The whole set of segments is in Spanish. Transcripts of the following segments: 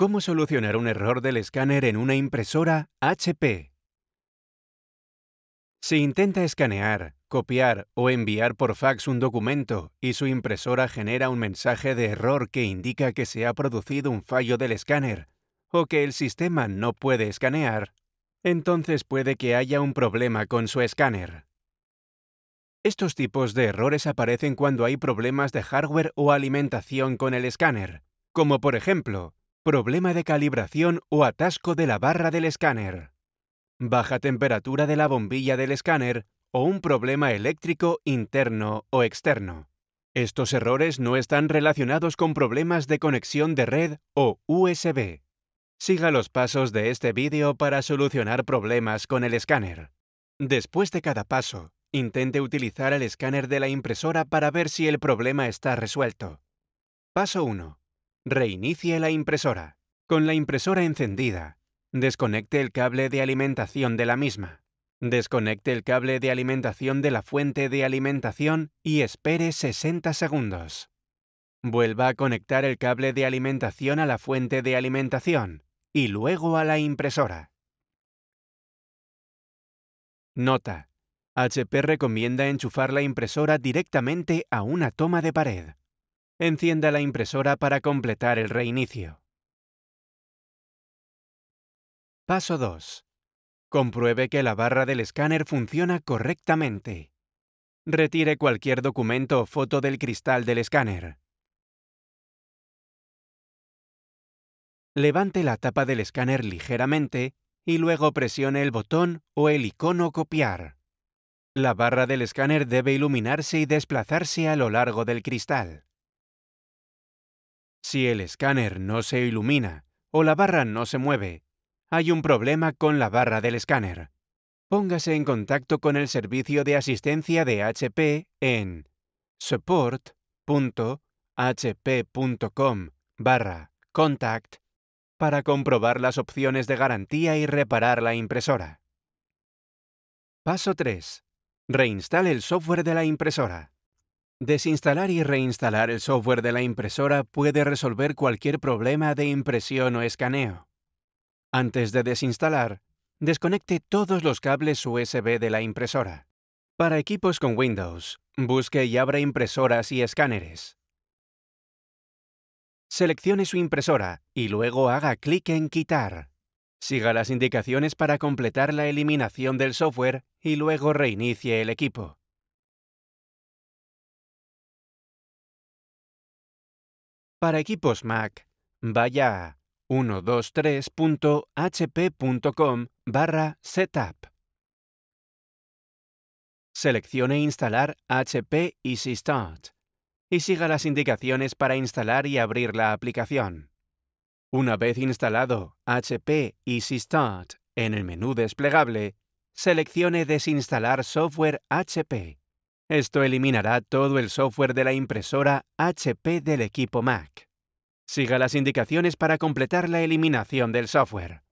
¿Cómo solucionar un error del escáner en una impresora HP? Si intenta escanear, copiar o enviar por fax un documento y su impresora genera un mensaje de error que indica que se ha producido un fallo del escáner o que el sistema no puede escanear, entonces puede que haya un problema con su escáner. Estos tipos de errores aparecen cuando hay problemas de hardware o alimentación con el escáner, como por ejemplo, problema de calibración o atasco de la barra del escáner, baja temperatura de la bombilla del escáner o un problema eléctrico interno o externo. Estos errores no están relacionados con problemas de conexión de red o USB. Siga los pasos de este vídeo para solucionar problemas con el escáner. Después de cada paso, intente utilizar el escáner de la impresora para ver si el problema está resuelto. Paso 1. Reinicie la impresora. Con la impresora encendida, desconecte el cable de alimentación de la misma. Desconecte el cable de alimentación de la fuente de alimentación y espere 60 segundos. Vuelva a conectar el cable de alimentación a la fuente de alimentación y luego a la impresora. Nota. HP recomienda enchufar la impresora directamente a una toma de pared. Encienda la impresora para completar el reinicio. Paso 2. Compruebe que la barra del escáner funciona correctamente. Retire cualquier documento o foto del cristal del escáner. Levante la tapa del escáner ligeramente y luego presione el botón o el icono copiar. La barra del escáner debe iluminarse y desplazarse a lo largo del cristal. Si el escáner no se ilumina o la barra no se mueve, hay un problema con la barra del escáner. Póngase en contacto con el servicio de asistencia de HP en support.hp.com barra contact para comprobar las opciones de garantía y reparar la impresora. Paso 3. Reinstale el software de la impresora. Desinstalar y reinstalar el software de la impresora puede resolver cualquier problema de impresión o escaneo. Antes de desinstalar, desconecte todos los cables USB de la impresora. Para equipos con Windows, busque y abra impresoras y escáneres. Seleccione su impresora y luego haga clic en Quitar. Siga las indicaciones para completar la eliminación del software y luego reinicie el equipo. Para equipos Mac, vaya a 123.hp.com barra setup. Seleccione Instalar HP Easy Start y siga las indicaciones para instalar y abrir la aplicación. Una vez instalado HP Easy Start en el menú desplegable, seleccione Desinstalar software HP. Esto eliminará todo el software de la impresora HP del equipo Mac. Siga las indicaciones para completar la eliminación del software.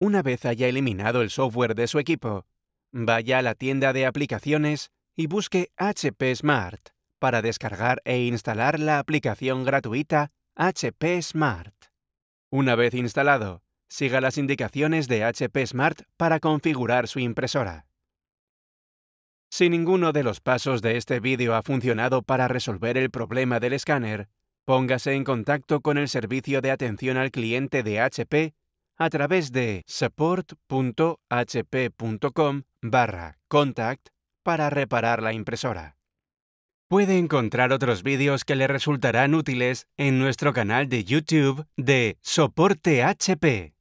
Una vez haya eliminado el software de su equipo, vaya a la tienda de aplicaciones y busque HP Smart para descargar e instalar la aplicación gratuita HP Smart. Una vez instalado, siga las indicaciones de HP Smart para configurar su impresora. Si ninguno de los pasos de este vídeo ha funcionado para resolver el problema del escáner, póngase en contacto con el servicio de atención al cliente de HP a través de support.hp.com contact para reparar la impresora. Puede encontrar otros vídeos que le resultarán útiles en nuestro canal de YouTube de Soporte HP.